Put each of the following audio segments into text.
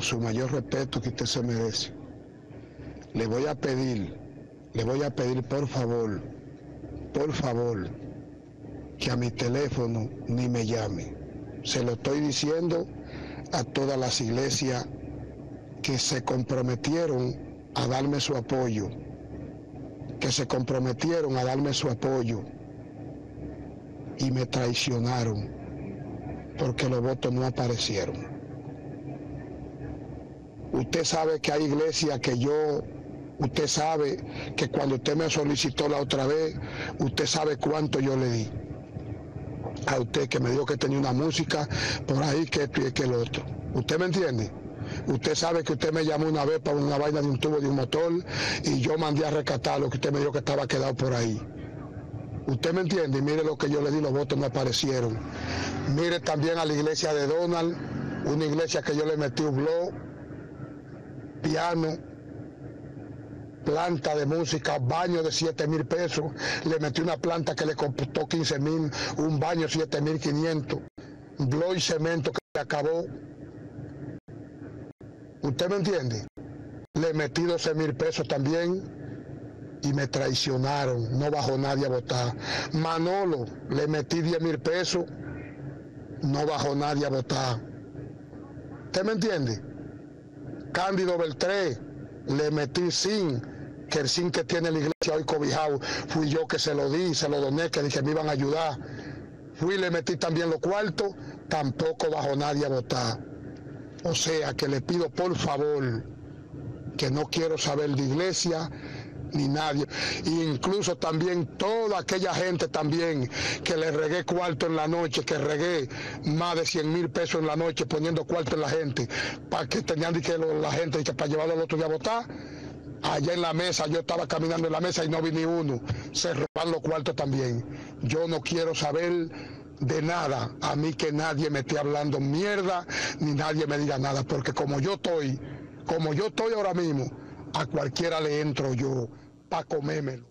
con su mayor respeto que usted se merece, le voy a pedir, le voy a pedir por favor, por favor, que a mi teléfono ni me llame. Se lo estoy diciendo a todas las iglesias que se comprometieron a darme su apoyo, que se comprometieron a darme su apoyo y me traicionaron porque los votos no aparecieron. Usted sabe que hay iglesias que yo, usted sabe que cuando usted me solicitó la otra vez, usted sabe cuánto yo le di. A usted que me dijo que tenía una música por ahí, que esto y que el otro. ¿Usted me entiende? Usted sabe que usted me llamó una vez para una vaina de un tubo de un motor y yo mandé a rescatar lo que usted me dijo que estaba quedado por ahí. Usted me entiende y mire lo que yo le di, los votos no aparecieron. Mire también a la iglesia de Donald, una iglesia que yo le metí un blog, piano, planta de música, baño de 7 mil pesos, le metí una planta que le costó 15 mil, un baño 7 mil 500, blog y cemento que acabó. ¿Usted me entiende? Le metí 12 mil pesos también y me traicionaron, no bajó nadie a votar. Manolo, le metí 10 mil pesos, no bajó nadie a votar. ¿Usted me entiende? Cándido Beltré, le metí sin, que el sin que tiene la iglesia hoy cobijado, fui yo que se lo di, se lo doné, que dije me iban a ayudar. Fui le metí también los cuartos, tampoco bajó nadie a votar. O sea que le pido por favor que no quiero saber de iglesia, ni nadie. incluso también toda aquella gente también que le regué cuarto en la noche, que regué más de 100 mil pesos en la noche poniendo cuarto en la gente, para que tenían que la gente que para llevarlo al otro día a votar. Allá en la mesa, yo estaba caminando en la mesa y no vi ni uno. Se roban los cuartos también. Yo no quiero saber de nada. A mí que nadie me esté hablando mierda, ni nadie me diga nada, porque como yo estoy, como yo estoy ahora mismo, a cualquiera le entro yo para comérmelo.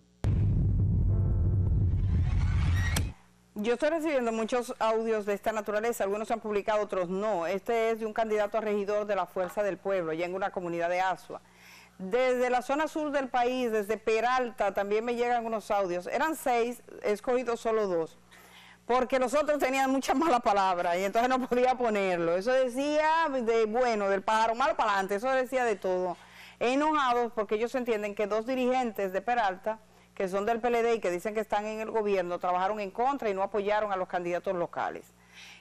Yo estoy recibiendo muchos audios de esta naturaleza, algunos se han publicado, otros no. Este es de un candidato a regidor de la Fuerza del Pueblo, ya en una comunidad de Asua. Desde la zona sur del país, desde Peralta, también me llegan unos audios. Eran seis, he escogido solo dos, porque los otros tenían mucha mala palabra y entonces no podía ponerlo. Eso decía de, bueno, del pájaro malo para adelante, eso decía de todo enojados porque ellos entienden que dos dirigentes de Peralta, que son del PLD y que dicen que están en el gobierno, trabajaron en contra y no apoyaron a los candidatos locales.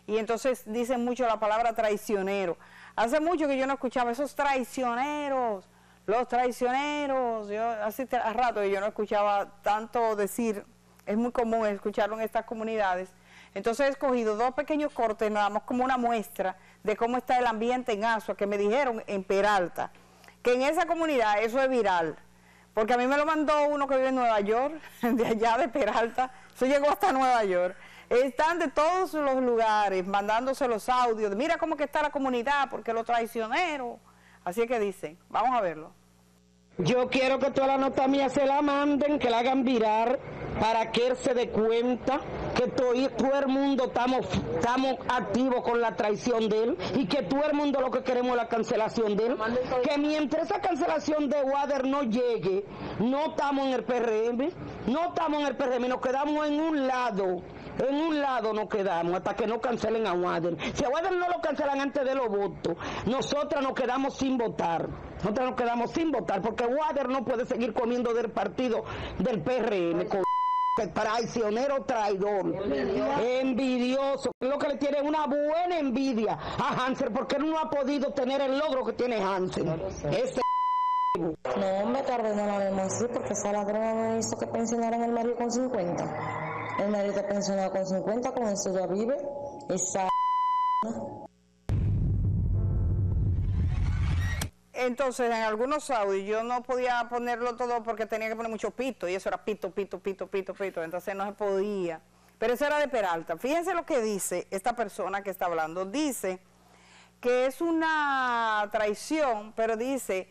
Y entonces dicen mucho la palabra traicionero. Hace mucho que yo no escuchaba esos traicioneros, los traicioneros. Yo hace rato que yo no escuchaba tanto decir, es muy común escucharlo en estas comunidades. Entonces he escogido dos pequeños cortes, nada más como una muestra de cómo está el ambiente en Asua, que me dijeron en Peralta que en esa comunidad eso es viral. Porque a mí me lo mandó uno que vive en Nueva York, de allá de Peralta, eso llegó hasta Nueva York. Están de todos los lugares mandándose los audios, mira cómo que está la comunidad, porque los traicioneros. Así es que dicen, vamos a verlo. Yo quiero que toda la nota mía se la manden, que la hagan virar para que él se dé cuenta que todo, el mundo estamos, estamos activos con la traición de él y que todo el mundo lo que queremos es la cancelación de él. Que mientras esa cancelación de Wader no llegue, no estamos en el PRM, no estamos en el PRM, nos quedamos en un lado en un lado nos quedamos hasta que no cancelen a Wader. Si a Wader no lo cancelan antes de los votos, nosotras nos quedamos sin votar. Nosotras nos quedamos sin votar porque Wader no puede seguir comiendo del partido del PRM. Con traicionero traidor, envidioso, lo que le tiene una buena envidia a Hansel porque él no ha podido tener el logro que tiene Hansel. Ese no, me tardé no la así porque esa ladrona me hizo que pensionara en el marido con 50. El marido está pensionado con 50, con eso ya vive. Esa... Entonces, en algunos audios yo no podía ponerlo todo porque tenía que poner mucho pito, y eso era pito, pito, pito, pito, pito, entonces no se podía. Pero eso era de Peralta. Fíjense lo que dice esta persona que está hablando. Dice que es una traición, pero dice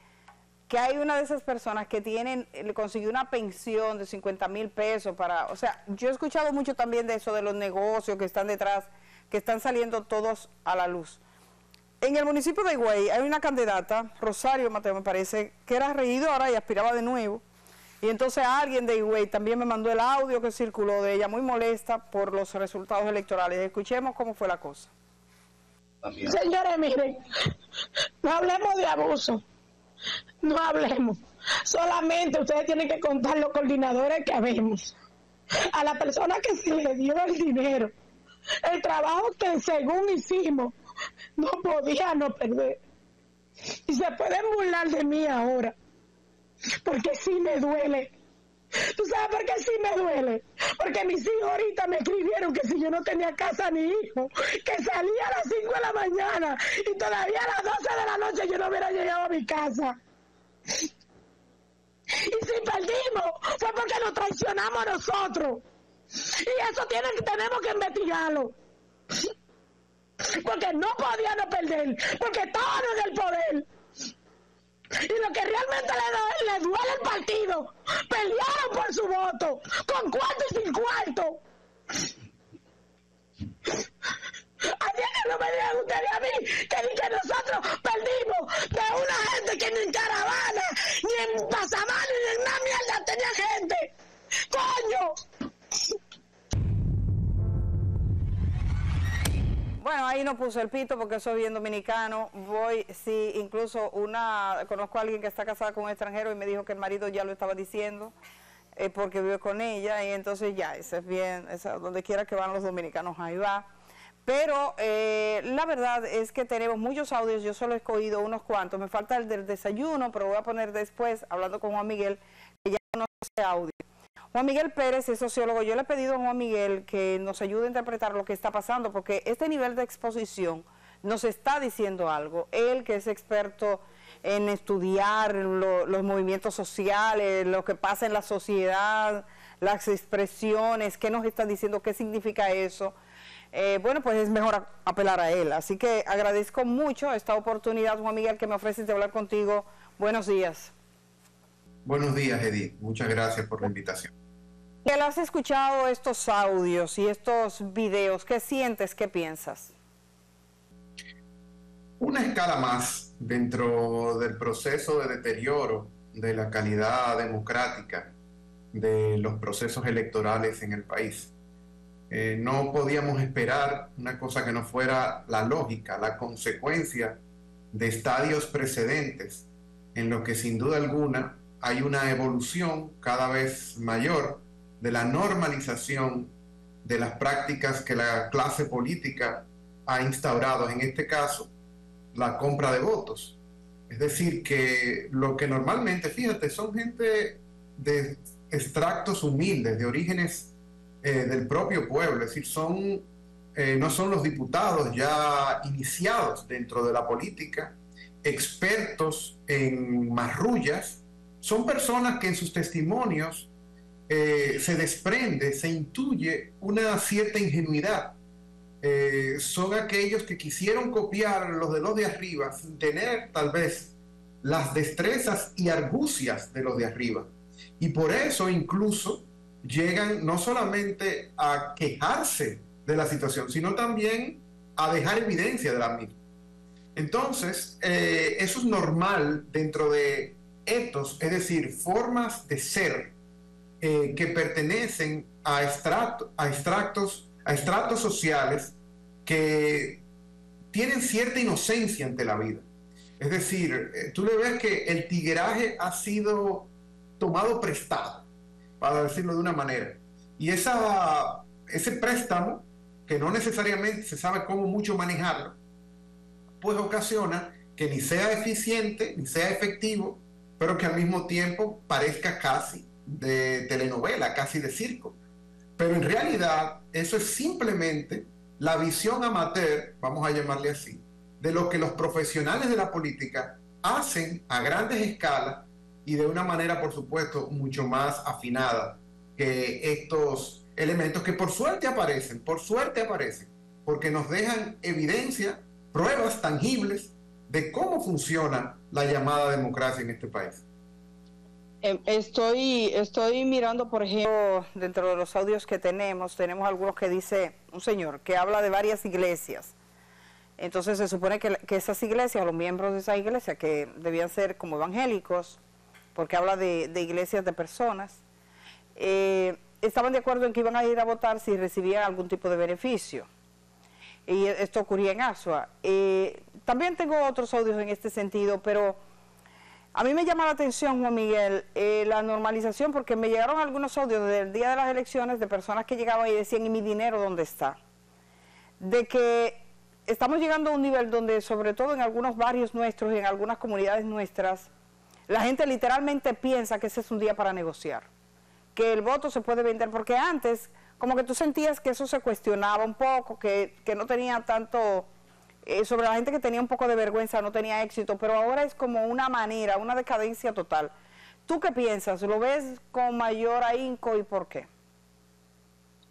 que hay una de esas personas que tienen, le consiguió una pensión de 50 mil pesos para, o sea, yo he escuchado mucho también de eso, de los negocios que están detrás, que están saliendo todos a la luz. en el municipio de Higüey hay una candidata, Rosario Mateo me parece, que era regidora y aspiraba de nuevo. Y entonces alguien de Higüey también me mandó el audio que circuló de ella, muy molesta por los resultados electorales. Escuchemos cómo fue la cosa. Señores, miren, no hablemos de abuso, no hablemos. Solamente ustedes tienen que contar los coordinadores que habemos. A la persona que se le dio el dinero, el trabajo que según hicimos, no podía no perder. Y se pueden burlar de mí ahora, porque sí me duele. ¿Tú sabes por qué sí me duele? Porque mis hijos ahorita me escribieron que si yo no tenía casa ni hijo, que salía a las 5 de la mañana y todavía a las 12 de la noche yo no hubiera llegado a mi casa. Y si perdimos fue porque nos traicionamos nosotros. Y eso tenemos que investigarlo porque no podían perder, porque estaban en el poder. Y lo que realmente le, le duele al partido, pelearon por su voto, con cuarto y sin cuarto. Así que no me digan ustedes a mí que, que nosotros perdimos de una gente que ni en caravana, ni en pasamano, ni en una mierda tenía gente. ¡Coño! Bueno, ahí no puse el pito porque soy bien dominicano. Voy, sí, incluso una, conozco a alguien que está casada con un extranjero y me dijo que el marido ya lo estaba diciendo eh, porque vive con ella y entonces ya, ese es bien, donde quiera que van los dominicanos, ahí va. Pero eh, la verdad es que tenemos muchos audios, yo solo he escogido unos cuantos, me falta el del desayuno, pero voy a poner después, hablando con Juan Miguel, que ya no sé audio. Juan Miguel Pérez es sociólogo. Yo le he pedido a Juan Miguel que nos ayude a interpretar lo que está pasando, porque este nivel de exposición nos está diciendo algo. Él, que es experto en estudiar los movimientos sociales, lo que pasa en la sociedad, las expresiones, qué nos está diciendo, qué significa eso. Eh, bueno, pues es mejor apelar a él. Así que agradezco mucho esta oportunidad, Juan Miguel, que me ofreces de hablar contigo. Buenos días. Buenos días, Edith. Muchas gracias por la invitación. ¿Qué has escuchado estos audios y estos videos? ¿Qué sientes? ¿Qué piensas? Una escala más dentro del proceso de deterioro de la calidad democrática de los procesos electorales en el país. Eh, no podíamos esperar una cosa que no fuera la lógica, la consecuencia de estadios precedentes en los que sin duda alguna hay una evolución cada vez mayor de la normalización de las prácticas que la clase política ha instaurado, en este caso, la compra de votos. Es decir, que lo que normalmente, fíjate, son gente de extractos humildes, de orígenes eh, del propio pueblo, es decir, son, eh, no son los diputados ya iniciados dentro de la política, expertos en marrullas, son personas que en sus testimonios eh, se desprende, se intuye una cierta ingenuidad. Eh, son aquellos que quisieron copiar los de los de arriba sin tener tal vez las destrezas y argucias de los de arriba. Y por eso incluso llegan no solamente a quejarse de la situación, sino también a dejar evidencia de la misma. Entonces, eh, eso es normal dentro de etos, es decir, formas de ser eh, que pertenecen a, a, extractos, a estratos sociales que tienen cierta inocencia ante la vida. Es decir, eh, tú le ves que el tigueraje ha sido tomado prestado, para decirlo de una manera. Y esa, ese préstamo, que no necesariamente se sabe cómo mucho manejarlo, pues ocasiona que ni sea eficiente, ni sea efectivo, pero que al mismo tiempo parezca casi de telenovela, casi de circo. Pero en realidad eso es simplemente la visión amateur, vamos a llamarle así, de lo que los profesionales de la política hacen a grandes escalas y de una manera, por supuesto, mucho más afinada que estos elementos que por suerte aparecen, por suerte aparecen, porque nos dejan evidencia, pruebas tangibles de cómo funciona la llamada democracia en este país. Em, estoy, estoy mirando, por ejemplo, dentro de los audios que tenemos, tenemos algunos que dice un señor que habla de varias iglesias Entonces se supone que, esas iglesias, los miembros de esa iglesia, que debían ser como evangélicos, porque habla de, iglesias de personas, eh, estaban de acuerdo en que iban a ir a votar si recibían algún tipo de beneficio. Y esto ocurría en Asua. Eh, también tengo otros audios en este sentido, pero a mí me llama la atención, Juan Miguel, eh, la normalización, porque me llegaron algunos audios del día de las elecciones de personas que llegaban y decían, ¿y mi dinero dónde está? De que estamos llegando a un nivel donde, sobre todo en algunos barrios nuestros y en algunas comunidades nuestras, la gente literalmente piensa que ese es un día para negociar, que el voto se puede vender, porque antes como que tú sentías que eso se cuestionaba un poco, que, no tenía tanto, eh, sobre la gente que tenía un poco de vergüenza, no tenía éxito, pero ahora es como una manera, una decadencia total. ¿Tú qué piensas? ¿Lo ves con mayor ahínco y por qué?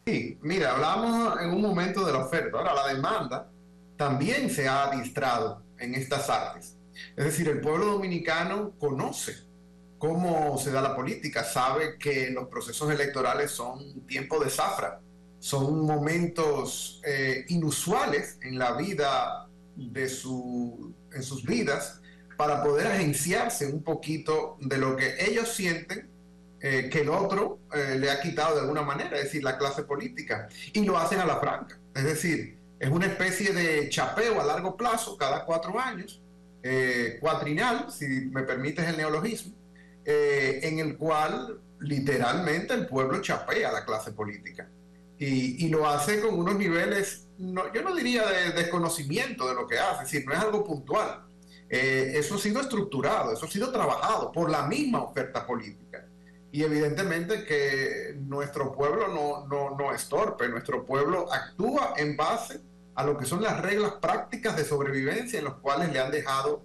Sí, mira, hablamos en un momento de la oferta, ahora la demanda también se ha adistrado en estas artes. Es decir, el pueblo dominicano conoce cómo se da la política, sabe que los procesos electorales son tiempo de zafra, son momentos eh, inusuales en la vida de su, en sus vidas para poder agenciarse un poquito de lo que ellos sienten eh, que el otro eh, le ha quitado de alguna manera, es decir, la clase política, y lo hacen a la franca. Es decir, es una especie de chapeo a largo plazo, cada cuatro años, cuatrinal, si me permites el neologismo, en el cual literalmente el pueblo chapea a la clase política. Y, lo hace con unos niveles, no, yo no diría de desconocimiento de lo que hace, es decir, no es algo puntual. Eh, eso ha sido estructurado, eso ha sido trabajado por la misma oferta política. Y evidentemente que nuestro pueblo no, no, no es torpe, nuestro pueblo actúa en base a lo que son las reglas prácticas de sobrevivencia en los cuales le han dejado,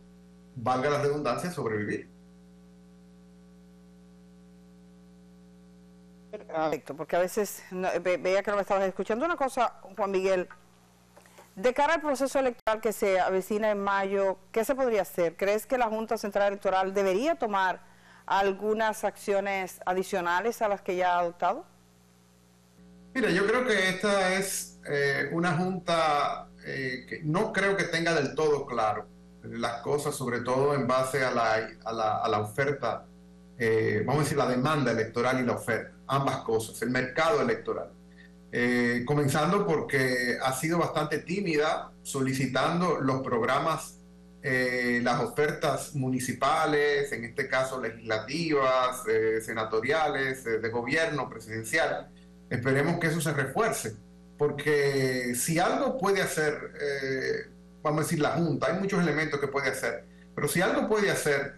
valga la redundancia, sobrevivir. Perfecto, porque a veces veía que no me estabas escuchando. Una cosa, Juan Miguel, de cara al proceso electoral que se avecina en mayo, ¿qué se podría hacer? ¿Crees que la Junta Central Electoral debería tomar algunas acciones adicionales a las que ya ha adoptado? Mira, yo creo que esta es eh, una junta eh, que no creo que tenga del todo claro las cosas, sobre todo en base a la, a la, oferta, eh, vamos a decir, la demanda electoral y la oferta, ambas cosas, el mercado electoral. comenzando porque ha sido bastante tímida solicitando los programas eh, las ofertas municipales, en este caso legislativas, eh, senatoriales, eh, de gobierno, presidencial. Esperemos que eso se refuerce, porque si algo puede hacer, vamos a decir, la Junta, hay muchos elementos que puede hacer, pero si algo puede hacer,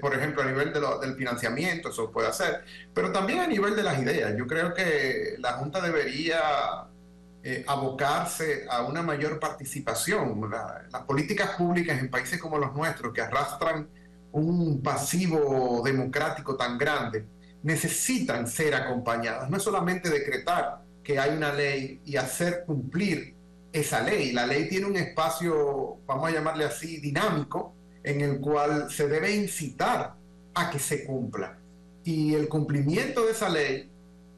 por ejemplo, a nivel del financiamiento, eso puede hacer, pero también a nivel de las ideas. Yo creo que la Junta debería eh, abocarse a una mayor participación. las políticas públicas en países como los nuestros, que arrastran un pasivo democrático tan grande, necesitan ser acompañadas. No es solamente decretar que hay una ley y hacer cumplir esa ley. La ley tiene un espacio, vamos a llamarle así, dinámico, en el cual se debe incitar a que se cumpla. Y el cumplimiento de esa ley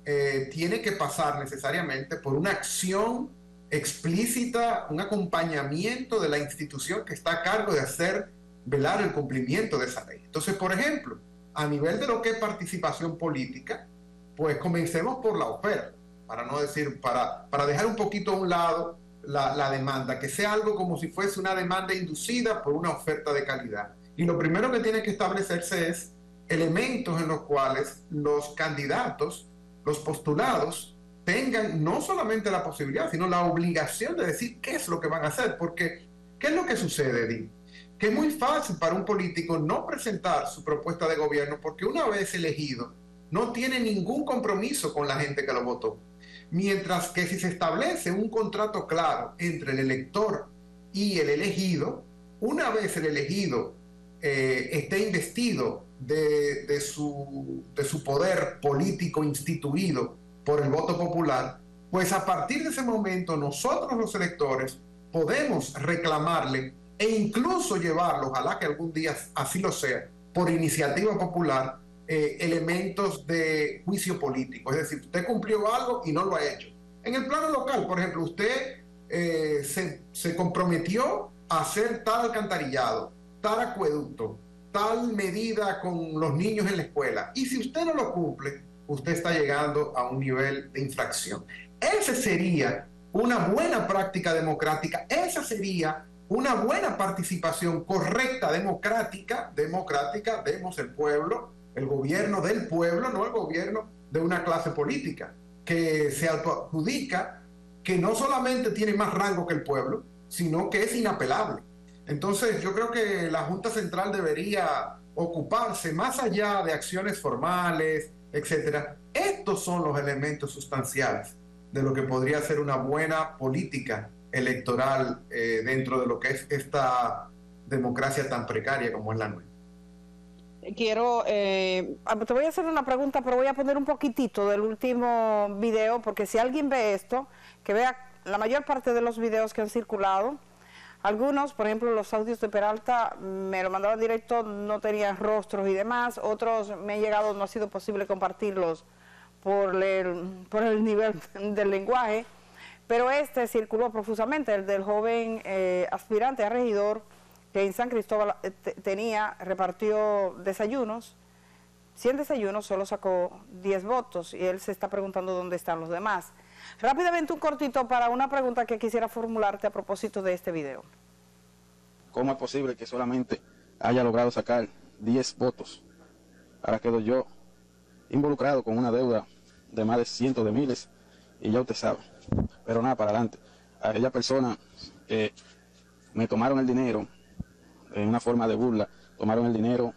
eh, tiene que pasar necesariamente por una acción explícita, un acompañamiento de la institución que está a cargo de hacer velar el cumplimiento de esa ley. Entonces, por ejemplo, a nivel de lo que es participación política, pues comencemos por la oferta, para no decir, para, para dejar un poquito a un lado la, demanda, que sea algo como si fuese una demanda inducida por una oferta de calidad. Y lo primero que tiene que establecerse es elementos en los cuales los candidatos los postulados tengan no solamente la posibilidad, sino la obligación de decir qué es lo que van a hacer. Porque, ¿qué es lo que sucede, Di? Que es muy fácil para un político no presentar su propuesta de gobierno porque una vez elegido, no tiene ningún compromiso con la gente que lo votó. Mientras que si se establece un contrato claro entre el elector y el elegido, una vez el elegido eh, esté investido de, su, de su poder político instituido por el voto popular, pues a partir de ese momento nosotros los electores podemos reclamarle e incluso llevarlo, ojalá que algún día así lo sea, por iniciativa popular, eh, elementos de juicio político. Es decir, usted cumplió algo y no lo ha hecho. En el plano local, por ejemplo, usted eh, se, se comprometió a hacer tal alcantarillado, tal acueducto, tal medida con los niños en la escuela. Y si usted no lo cumple, usted está llegando a un nivel de infracción. Esa sería una buena práctica democrática, esa sería una buena participación correcta democrática, democrática, vemos el pueblo, el gobierno del pueblo, no el gobierno de una clase política, que se autoadjudica que no solamente tiene más rango que el pueblo, sino que es inapelable. Entonces yo creo que la Junta Central debería ocuparse más allá de acciones formales, etcétera. Estos son los elementos sustanciales de lo que podría ser una buena política electoral eh, dentro de lo que es esta democracia tan precaria como es la nuestra. Quiero, eh, te voy a hacer una pregunta, pero voy a poner un poquitito del último video, porque si alguien ve esto, que vea la mayor parte de los videos que han circulado, algunos, por ejemplo, los audios de Peralta me lo mandaban directo, no tenían rostros y demás, otros me han llegado, no ha sido posible compartirlos por el, por el nivel del lenguaje, pero este circuló profusamente, el del joven eh, aspirante a regidor que en San Cristóbal eh, tenía, repartió desayunos, 100 desayunos, solo sacó 10 votos y él se está preguntando dónde están los demás. Rápidamente un cortito para una pregunta que quisiera formularte a propósito de este video. ¿Cómo es posible que solamente haya logrado sacar 10 votos? Ahora quedo yo involucrado con una deuda de más de cientos de miles y ya usted sabe. Pero nada, para adelante. Aquella persona que me tomaron el dinero en una forma de burla, tomaron el dinero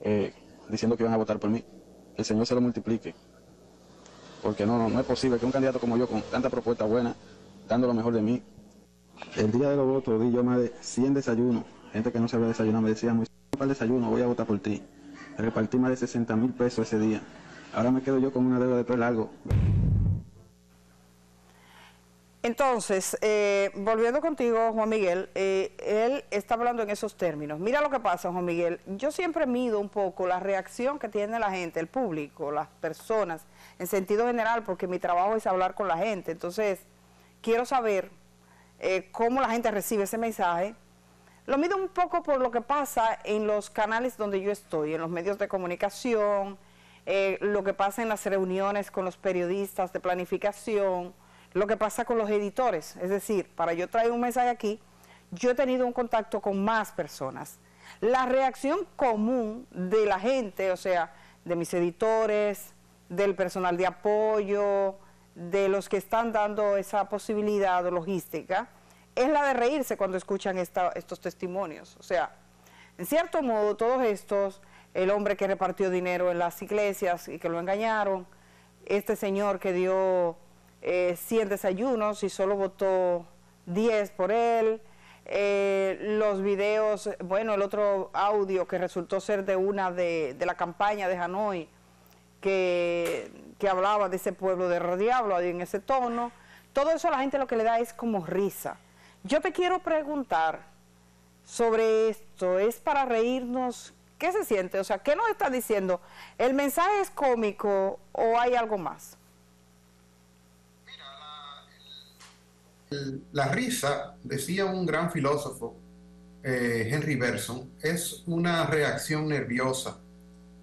eh, diciendo que iban a votar por mí. El Señor se lo multiplique. Porque no, no, es posible que un candidato como yo, con tanta propuesta buena, dando lo mejor de mí, el día de los votos di yo más de 100 desayunos. Gente que no sabía desayunar me decía, muy para desayuno, voy a votar por ti. Repartí más de 60 mil pesos ese día. Ahora me quedo yo con una deuda de todo largo. Entonces, eh, volviendo contigo, Juan Miguel, eh, él está hablando en esos términos. Mira lo que pasa, Juan Miguel. Yo siempre mido un poco la reacción que tiene la gente, el público, las personas, en sentido general, porque mi trabajo es hablar con la gente. Entonces, quiero saber eh, cómo la gente recibe ese mensaje. Lo mido un poco por lo que pasa en los canales donde yo estoy, en los medios de comunicación, eh, lo que pasa en las reuniones con los periodistas de planificación, lo que pasa con los editores. Es decir, para yo traer un mensaje aquí, yo he tenido un contacto con más personas. La reacción común de la gente, o sea, de mis editores, del personal de apoyo, de los que están dando esa posibilidad logística, es la de reírse cuando escuchan estos testimonios. O sea, en cierto modo, todos estos el hombre que repartió dinero en las iglesias y que lo engañaron, este señor que dio eh, 100 desayunos y solo votó 10 por él, eh, los videos, bueno, el otro audio que resultó ser de una de, de la campaña de Hanoi, que, que, hablaba de ese pueblo de Diablo en ese tono, todo eso la gente lo que le da es como risa. Yo te quiero preguntar sobre esto, ¿es para reírnos? ¿Qué se siente? O sea, ¿qué nos está diciendo? ¿El mensaje es cómico o hay algo más? La, risa, decía un gran filósofo, eh, Henry Berson, es una reacción nerviosa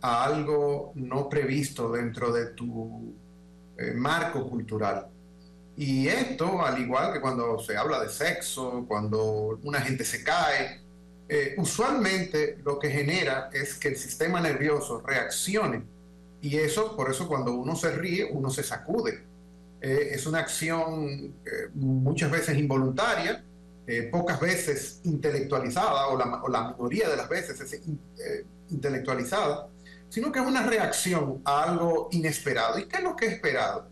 a algo no previsto dentro de tu eh, marco cultural. Y esto, al igual que cuando se habla de sexo, cuando una gente se cae, eh, usualmente lo que genera es que el sistema nervioso reaccione y eso, por eso cuando uno se ríe, uno se sacude. Eh, es una acción eh, muchas veces involuntaria, pocas veces intelectualizada, o la, o la, mayoría de las veces es intelectualizada, sino que es una reacción a algo inesperado. ¿Y qué es lo que he esperado?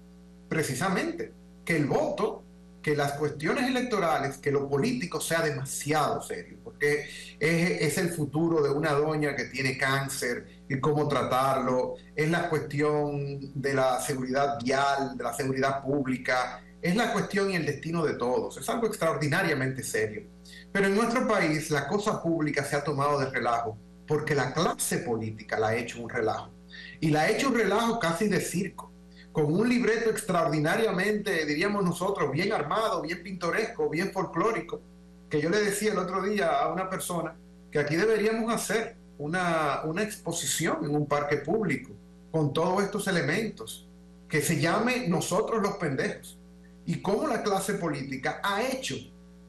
Precisamente que el voto que las cuestiones electorales, que lo político sea demasiado serio, porque es, el futuro de una doña que tiene cáncer y cómo tratarlo, es la cuestión de la seguridad vial, de la seguridad pública, es la cuestión y el destino de todos, es algo extraordinariamente serio. Pero en nuestro país la cosa pública se ha tomado de relajo porque la clase política la ha hecho un relajo y la ha hecho un relajo casi de circo con un libreto extraordinariamente, diríamos nosotros, bien armado, bien pintoresco, bien folclórico, que yo le decía el otro día a una persona que aquí deberíamos hacer una, una exposición en un parque público con todos estos elementos, que se llame Nosotros los pendejos, y cómo la clase política ha hecho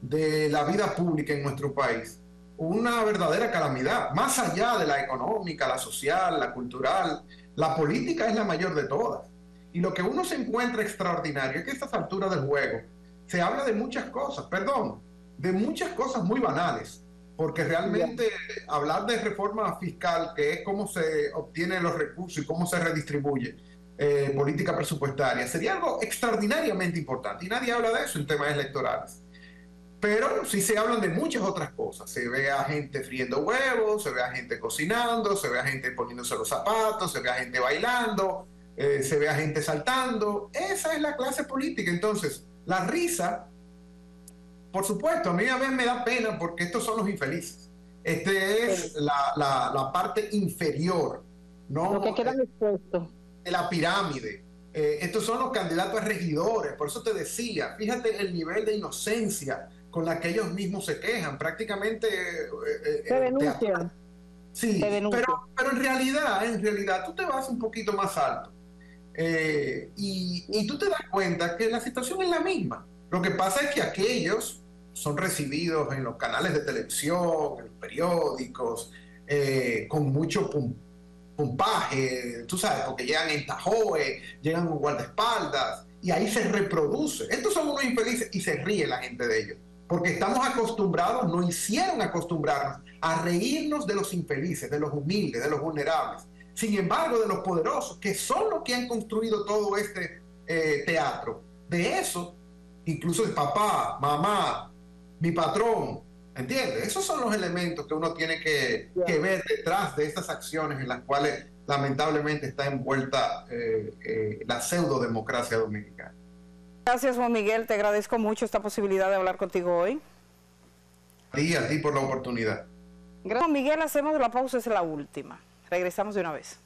de la vida pública en nuestro país una verdadera calamidad, más allá de la económica, la social, la cultural, la política es la mayor de todas. Y lo que uno se encuentra extraordinario es que a estas alturas del juego se habla de muchas cosas, perdón, de muchas cosas muy banales, porque realmente hablar de reforma fiscal, que es cómo se obtienen los recursos y cómo se redistribuye eh, política presupuestaria, sería algo extraordinariamente importante. Y nadie habla de eso en temas electorales. Pero sí se hablan de muchas otras cosas. Se ve a gente friendo huevos, se ve a gente cocinando, se ve a gente poniéndose los zapatos, se ve a gente bailando, eh, se ve a gente saltando. Esa es la clase política. Entonces, la risa, por supuesto, a mí a veces me da pena porque estos son los infelices. Este es la, la, parte inferior, ¿no? Lo que quedan expuestos. De la pirámide. Eh, estos son los candidatos a regidores, por eso te decía, fíjate el nivel de inocencia con la que ellos mismos se quejan, prácticamente... Eh, se denuncian. Sí, pero, pero en realidad, en realidad, tú te vas un poquito más alto eh, y, tú te das cuenta que la situación es la misma. Lo que pasa es que aquellos son recibidos en los canales de televisión, en los periódicos, eh, con mucho pumpaje, tú sabes, porque llegan en tajoe, llegan con guardaespaldas, y ahí se reproduce. Estos son unos infelices y se ríe la gente de ellos, porque estamos acostumbrados, no hicieron acostumbrarnos a reírnos de los infelices, de los humildes, de los vulnerables sin embargo, de los poderosos, que son los que han construido todo este eh, teatro. De eso, incluso el papá, mamá, mi patrón, ¿entiendes? Esos son los elementos que uno tiene que, ver detrás de estas acciones en las cuales lamentablemente está envuelta eh, eh, la pseudo democracia dominicana. Gracias Juan Miguel, te agradezco mucho esta posibilidad de hablar contigo hoy. Y a ti por la oportunidad. Gracias Juan Miguel, hacemos la pausa, es la última. Regresamos de una vez.